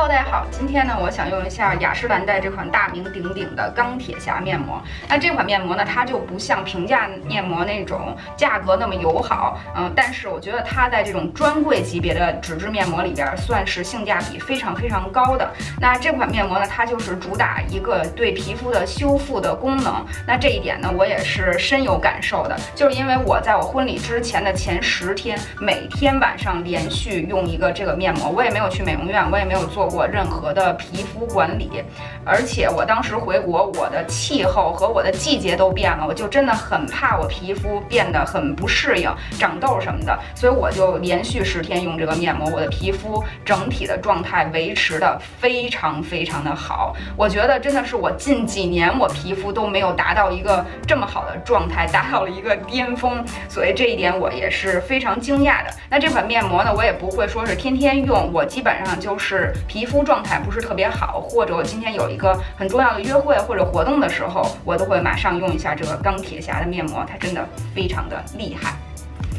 Hello，大家好，今天呢，我想用一下雅诗兰黛这款大名鼎鼎的钢铁侠面膜。那这款面膜呢，它就不像平价面膜那种价格那么友好，嗯，但是我觉得它在这种专柜级别的纸质面膜里边，算是性价比非常非常高的。那这款面膜呢，它就是主打一个对皮肤的修复的功能。那这一点呢，我也是深有感受的，就是因为我在我婚礼之前的前十天，每天晚上连续用一个这个面膜，我也没有去美容院，我也没有做。过任何的皮肤管理，而且我当时回国，我的气候和我的季节都变了，我就真的很怕我皮肤变得很不适应，长痘什么的，所以我就连续十天用这个面膜，我的皮肤整体的状态维持的非常非常的好。我觉得真的是我近几年我皮肤都没有达到一个这么好的状态，达到了一个巅峰，所以这一点我也是非常惊讶的。那这款面膜呢，我也不会说是天天用，我基本上就是。皮皮肤状态不是特别好，或者我今天有一个很重要的约会或者活动的时候，我都会马上用一下这个钢铁侠的面膜，它真的非常的厉害。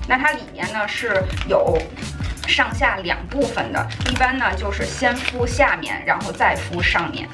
那它里面呢是有上下两部分的，一般呢就是先敷下面，然后再敷上面。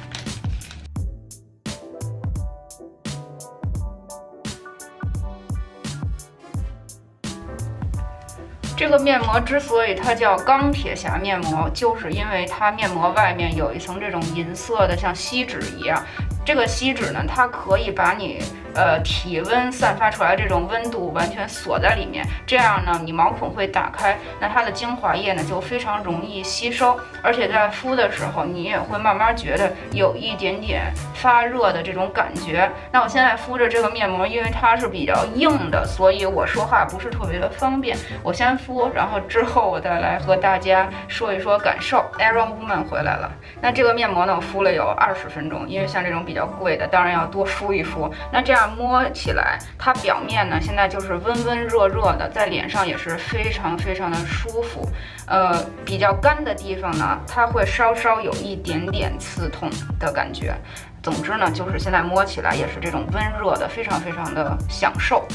这个面膜之所以它叫钢铁侠面膜，就是因为它面膜外面有一层这种银色的，像锡纸一样。这个锡纸呢，它可以把你呃体温散发出来这种温度完全锁在里面，这样呢，你毛孔会打开，那它的精华液呢就非常容易吸收，而且在敷的时候，你也会慢慢觉得有一点点发热的这种感觉。那我现在敷着这个面膜，因为它是比较硬的，所以我说话不是特别的方便。我先敷，然后之后我再来和大家说一说感受。Aaron Woman 回来了，那这个面膜呢，我敷了有二十分钟，因为像这种比比比较贵的，当然要多敷一敷。那这样摸起来，它表面呢，现在就是温温热热的，在脸上也是非常非常的舒服。呃，比较干的地方呢，它会稍稍有一点点刺痛的感觉。总之呢，就是现在摸起来也是这种温热的，非常非常的享受。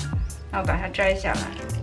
那我把它摘下来。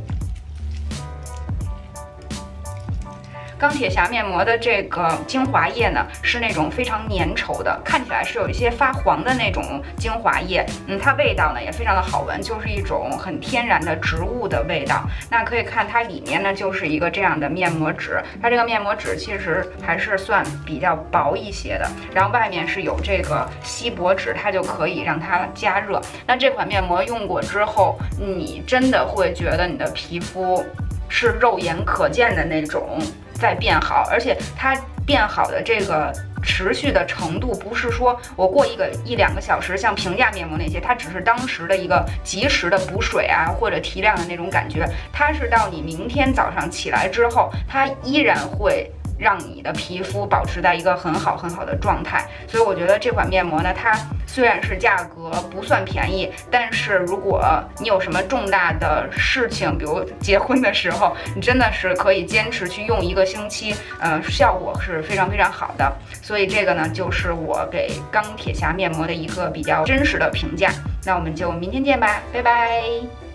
钢铁侠面膜的这个精华液呢，是那种非常粘稠的，看起来是有一些发黄的那种精华液。嗯，它味道呢也非常的好闻，就是一种很天然的植物的味道。那可以看它里面呢就是一个这样的面膜纸，它这个面膜纸其实还是算比较薄一些的。然后外面是有这个锡箔纸，它就可以让它加热。那这款面膜用过之后，你真的会觉得你的皮肤是肉眼可见的那种。在变好，而且它变好的这个持续的程度，不是说我过一个一两个小时，像平价面膜那些，它只是当时的一个及时的补水啊或者提亮的那种感觉，它是到你明天早上起来之后，它依然会。让你的皮肤保持在一个很好很好的状态，所以我觉得这款面膜呢，它虽然是价格不算便宜，但是如果你有什么重大的事情，比如结婚的时候，你真的是可以坚持去用一个星期，呃，效果是非常非常好的。所以这个呢，就是我给钢铁侠面膜的一个比较真实的评价。那我们就明天见吧，拜拜。